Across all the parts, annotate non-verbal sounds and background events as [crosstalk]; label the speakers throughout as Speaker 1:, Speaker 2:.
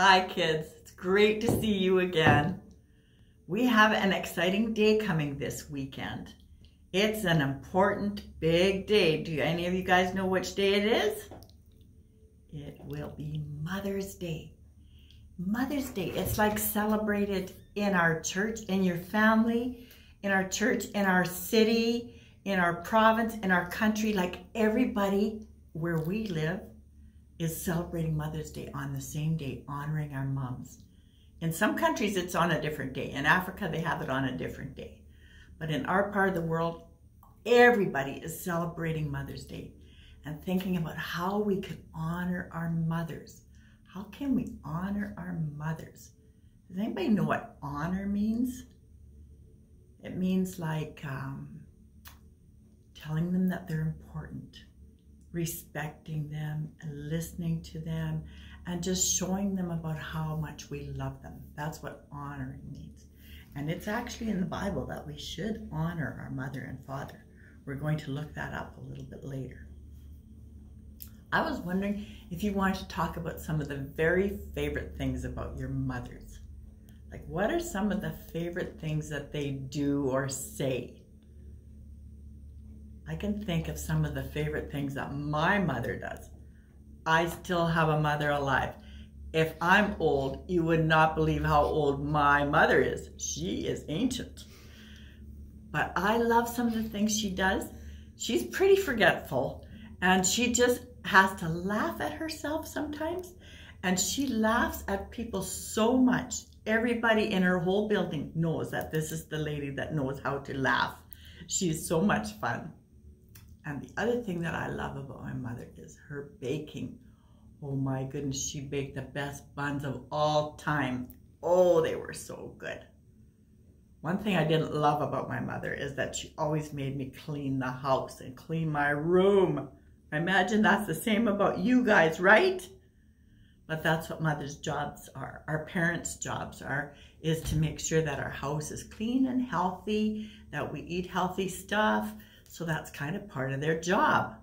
Speaker 1: Hi kids, it's great to see you again. We have an exciting day coming this weekend. It's an important big day. Do any of you guys know which day it is? It will be Mother's Day. Mother's Day, it's like celebrated in our church, in your family, in our church, in our city, in our province, in our country, like everybody where we live is celebrating Mother's Day on the same day, honoring our moms. In some countries, it's on a different day. In Africa, they have it on a different day. But in our part of the world, everybody is celebrating Mother's Day and thinking about how we could honor our mothers. How can we honor our mothers? Does anybody know what honor means? It means like um, telling them that they're important respecting them and listening to them and just showing them about how much we love them. That's what honoring means. And it's actually in the Bible that we should honor our mother and father. We're going to look that up a little bit later. I was wondering if you wanted to talk about some of the very favorite things about your mothers. Like what are some of the favorite things that they do or say? I can think of some of the favorite things that my mother does. I still have a mother alive. If I'm old, you would not believe how old my mother is. She is ancient. But I love some of the things she does. She's pretty forgetful and she just has to laugh at herself sometimes. And she laughs at people so much. Everybody in her whole building knows that this is the lady that knows how to laugh. She's so much fun. And the other thing that I love about my mother is her baking. Oh my goodness, she baked the best buns of all time. Oh, they were so good. One thing I didn't love about my mother is that she always made me clean the house and clean my room. I imagine that's the same about you guys, right? But that's what mother's jobs are. Our parents' jobs are, is to make sure that our house is clean and healthy, that we eat healthy stuff, so that's kind of part of their job.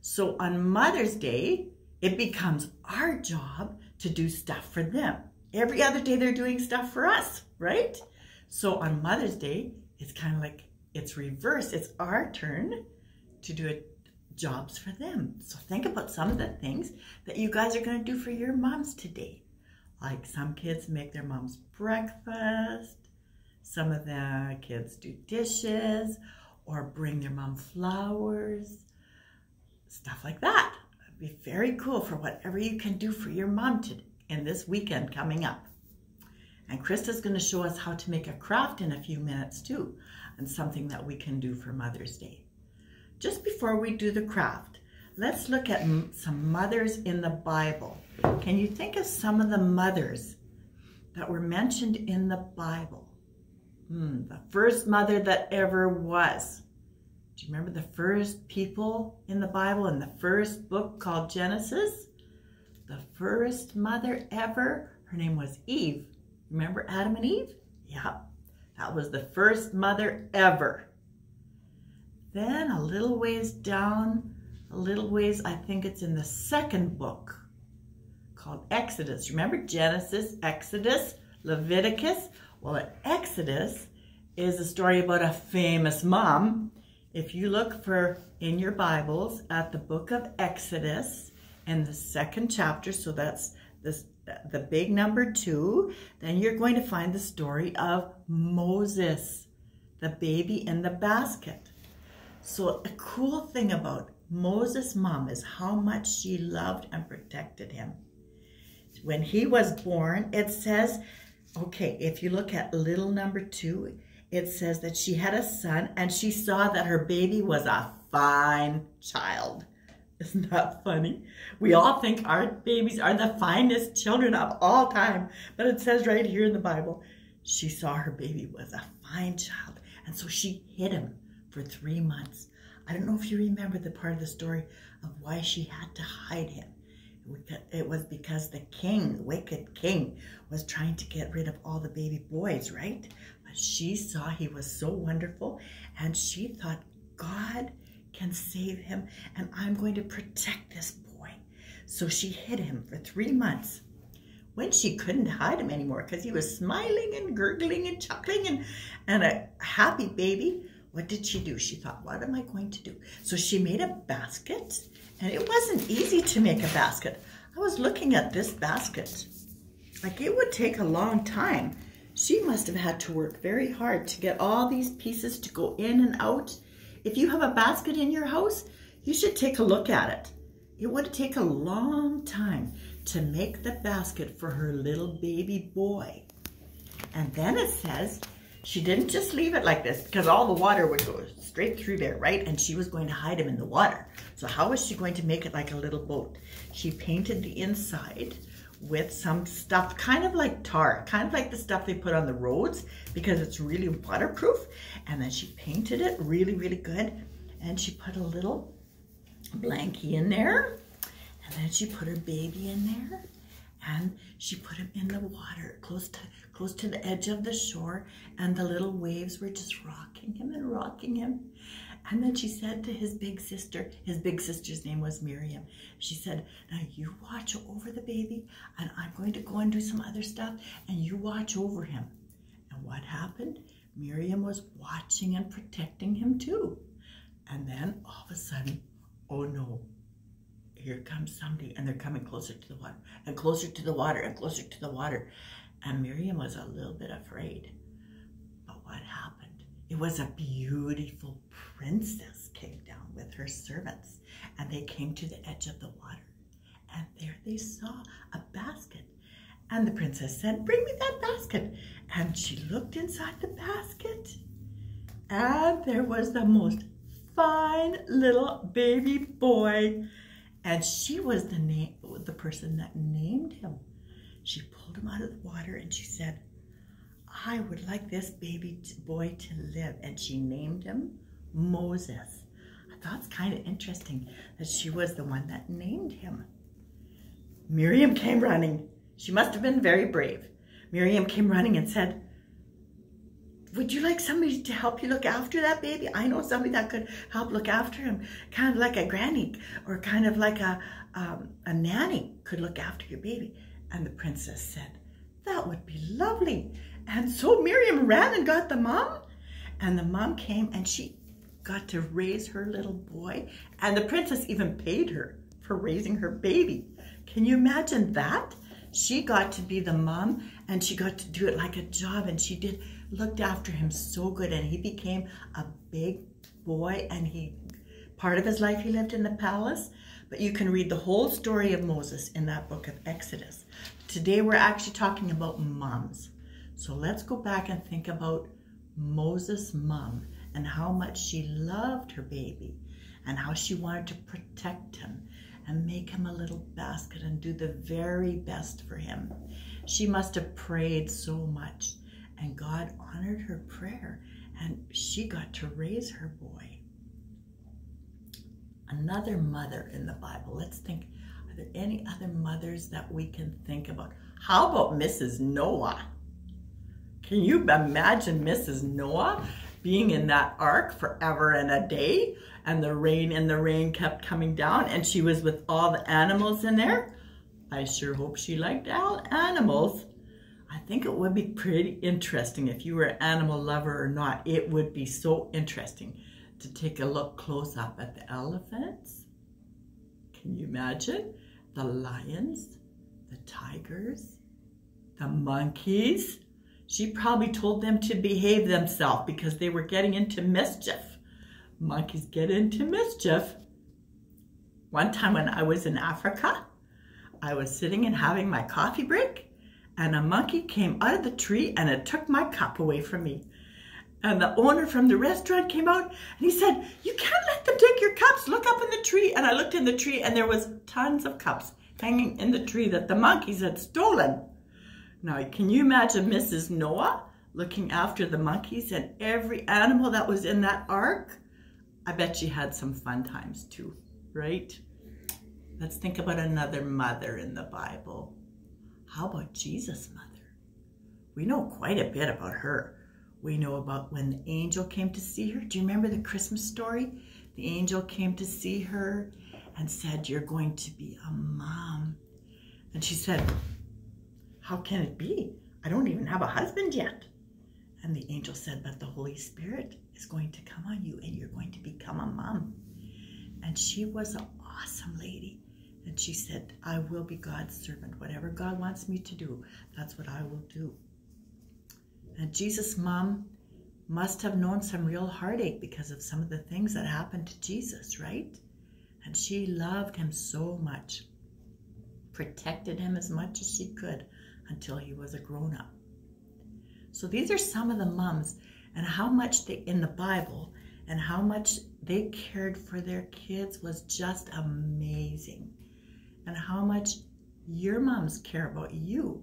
Speaker 1: So on Mother's Day, it becomes our job to do stuff for them. Every other day they're doing stuff for us, right? So on Mother's Day, it's kind of like it's reversed. It's our turn to do it, jobs for them. So think about some of the things that you guys are going to do for your moms today. Like some kids make their moms breakfast. Some of the kids do dishes or bring their mom flowers, stuff like that. It'd be very cool for whatever you can do for your mom to, in this weekend coming up. And Krista's going to show us how to make a craft in a few minutes too, and something that we can do for Mother's Day. Just before we do the craft, let's look at some mothers in the Bible. Can you think of some of the mothers that were mentioned in the Bible? Hmm, the first mother that ever was. You remember the first people in the Bible in the first book called Genesis? The first mother ever, her name was Eve. Remember Adam and Eve? Yeah, that was the first mother ever. Then a little ways down, a little ways, I think it's in the second book called Exodus. Remember Genesis, Exodus, Leviticus? Well, Exodus is a story about a famous mom. If you look for in your Bibles at the book of Exodus in the second chapter, so that's this, the big number two, then you're going to find the story of Moses, the baby in the basket. So a cool thing about Moses' mom is how much she loved and protected him. When he was born, it says Okay, if you look at little number two, it says that she had a son and she saw that her baby was a fine child. Isn't that funny? We all think our babies are the finest children of all time, but it says right here in the Bible, she saw her baby was a fine child, and so she hid him for three months. I don't know if you remember the part of the story of why she had to hide him. It was because the king, the wicked king, was trying to get rid of all the baby boys, right? She saw he was so wonderful and she thought, God can save him and I'm going to protect this boy. So she hid him for three months. when she couldn't hide him anymore because he was smiling and gurgling and chuckling and, and a happy baby, what did she do? She thought, what am I going to do? So she made a basket and it wasn't easy to make a basket. I was looking at this basket. Like it would take a long time. She must have had to work very hard to get all these pieces to go in and out. If you have a basket in your house, you should take a look at it. It would take a long time to make the basket for her little baby boy. And then it says she didn't just leave it like this because all the water would go straight through there, right? And she was going to hide him in the water. So how was she going to make it like a little boat? She painted the inside with some stuff, kind of like tar, kind of like the stuff they put on the roads because it's really waterproof. And then she painted it really, really good. And she put a little blankie in there. And then she put her baby in there and she put him in the water close to close to the edge of the shore and the little waves were just rocking him and rocking him and then she said to his big sister his big sister's name was miriam she said now you watch over the baby and i'm going to go and do some other stuff and you watch over him and what happened miriam was watching and protecting him too and then all of a sudden oh no here comes somebody and they're coming closer to the water and closer to the water and closer to the water. And Miriam was a little bit afraid. But what happened? It was a beautiful princess came down with her servants and they came to the edge of the water. And there they saw a basket. And the princess said, bring me that basket. And she looked inside the basket and there was the most fine little baby boy and she was the name, the person that named him. She pulled him out of the water and she said, I would like this baby boy to live. And she named him Moses. I thought it's kind of interesting that she was the one that named him. Miriam came running. She must have been very brave. Miriam came running and said, would you like somebody to help you look after that baby? I know somebody that could help look after him, kind of like a granny or kind of like a, um, a nanny could look after your baby. And the princess said, that would be lovely. And so Miriam ran and got the mom and the mom came and she got to raise her little boy and the princess even paid her for raising her baby. Can you imagine that? She got to be the mom and she got to do it like a job and she did looked after him so good and he became a big boy and he part of his life he lived in the palace but you can read the whole story of Moses in that book of Exodus. Today we're actually talking about moms. So let's go back and think about Moses' mom and how much she loved her baby and how she wanted to protect him and make him a little basket and do the very best for him. She must have prayed so much and God honored her prayer and she got to raise her boy. Another mother in the Bible. Let's think, are there any other mothers that we can think about? How about Mrs. Noah? Can you imagine Mrs. Noah being in mm-hmm. that ark forever and a day? And the rain and the rain kept coming down and she was with all the animals in there. I sure hope she liked all animals. I think it would be pretty interesting if you were an animal lover or not. It would be so interesting to take a look close up at the elephants. Can you imagine? The lions, the tigers, the monkeys. She probably told them to behave themselves because they were getting into mischief. Monkeys get into mischief. One time when I was in Africa, I was sitting and having my coffee break and a monkey came out of the tree and it took my cup away from me. And the owner from the restaurant came out and he said, you can't let them take your cups. Look up in the tree. And I looked in the tree and there was tons of cups hanging in the tree that the monkeys had stolen. Now, can you imagine Mrs. Noah looking after the monkeys and every animal that was in that ark? I bet she had some fun times too, right? Let's think about another mother in the Bible. How about Jesus' mother? We know quite a bit about her. We know about when the angel came to see her. Do you remember the Christmas story? The angel came to see her and said, You're going to be a mom. And she said, How can it be? I don't even have a husband yet. And the angel said, But the Holy Spirit is going to come on you and you're going to become a mom. And she was an awesome lady. And she said, I will be God's servant. Whatever God wants me to do, that's what I will do. And Jesus' mom must have known some real heartache because of some of the things that happened to Jesus, right? And she loved him so much, protected him as much as she could until he was a grown up. So these are some of the mums and how much they in the Bible and how much they cared for their kids was just amazing. And how much your moms care about you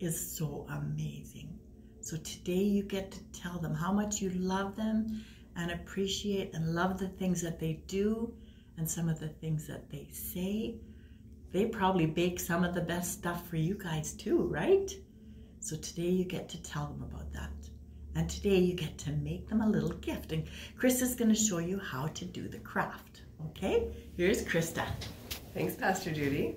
Speaker 1: is so amazing. So today you get to tell them how much you love them and appreciate and love the things that they do and some of the things that they say. They probably bake some of the best stuff for you guys too, right? So today you get to tell them about that. And today you get to make them a little gift. And Chris is going to show you how to do the craft. Okay, here's Krista.
Speaker 2: Thanks, Pastor Judi.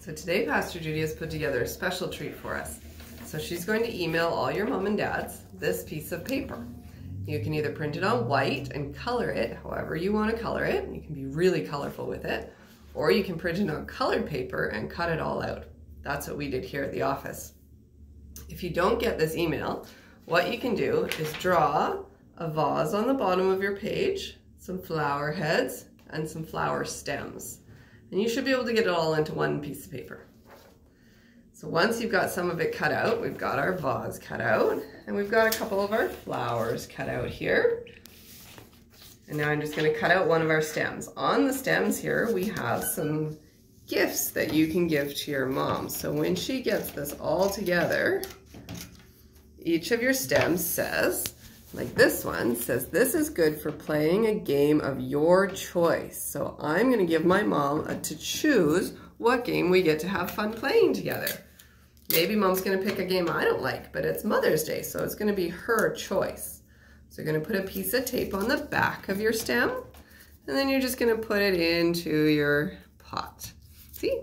Speaker 2: So today Pastor Judi has put together a special treat for us. So she's going to email all your mom and dads this piece of paper. You can either print it on white and color it however you want to color it. You can be really colorful with it. Or you can print it on colored paper and cut it all out. That's what we did here at the office. If you don't get this email, what you can do is draw a vase on the bottom of your page, some flower heads, and some flower stems. And you should be able to get it all into one piece of paper. So once you've got some of it cut out, we've got our vase cut out, and we've got a couple of our flowers cut out here. And now I'm just gonna cut out one of our stems. On the stems here, we have some gifts that you can give to your mom. So when she gets this all together, each of your stems says, like this one says, this is good for playing a game of your choice. So I'm gonna give my mom a, to choose what game we get to have fun playing together. Maybe mom's gonna pick a game I don't like, but it's Mother's Day, so it's gonna be her choice. So you're gonna put a piece of tape on the back of your stem, and then you're just gonna put it into your pot. See?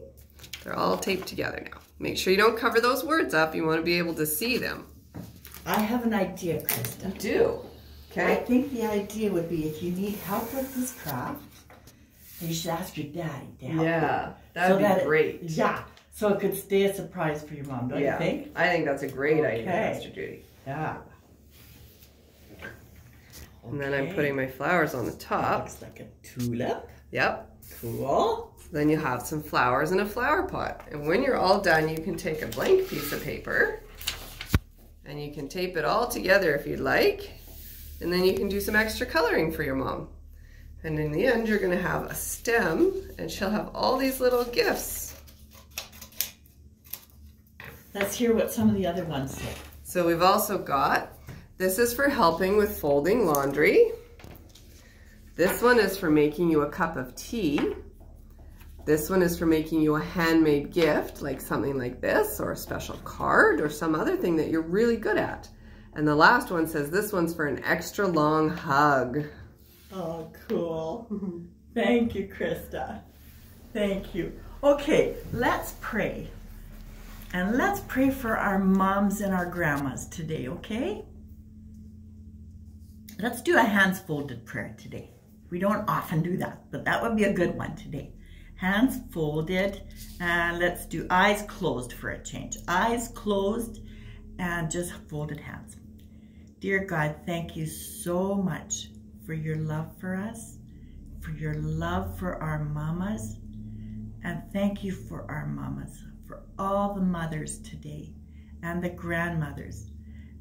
Speaker 2: They're all taped together now. Make sure you don't cover those words up. You want to be able to see them.
Speaker 1: I have an idea, Krista.
Speaker 2: You do. Okay.
Speaker 1: I think the idea would be if you need help with this craft, you should ask your daddy to help
Speaker 2: Yeah,
Speaker 1: you.
Speaker 2: that'd
Speaker 1: So
Speaker 2: be
Speaker 1: that it-
Speaker 2: great.
Speaker 1: yeah, so it could stay a surprise for your mom, don't
Speaker 2: yeah.
Speaker 1: you think?
Speaker 2: I think that's a great idea,
Speaker 1: Okay.
Speaker 2: Master Judi.
Speaker 1: Yeah.
Speaker 2: And then I'm putting my flowers on the top.
Speaker 1: Looks like a tulip.
Speaker 2: Yep.
Speaker 1: Cool.
Speaker 2: Then you have some flowers in a flower pot. And when you're all done, you can take a blank piece of paper and you can tape it all together if you'd like. And then you can do some extra coloring for your mom. And in the end, you're gonna have a stem and she'll have all these little gifts.
Speaker 1: Let's hear what some of the other ones say.
Speaker 2: So we've also got, this is for helping with folding laundry. This one is for making you a cup of tea. This one is for making you a handmade gift, like something like this, or a special card, or some other thing that you're really good at. And the last one says this one's for an extra long hug.
Speaker 1: Oh, cool. [laughs] Thank you, Krista. Thank you. Okay, let's pray. And let's pray for our moms and our grandmas today, okay? Let's do a hands folded prayer today. We don't often do that, but that would be a good one today. Hands folded, and let's do eyes closed for a change. Eyes closed and just folded hands. Dear God, thank you so much for your love for us, for your love for our mamas, and thank you for our mamas, for all the mothers today and the grandmothers.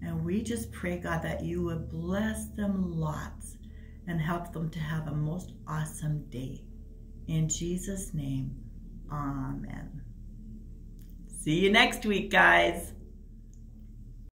Speaker 1: And we just pray, God, that you would bless them lots and help them to have a most awesome day. In Jesus' name, amen. See you next week, guys.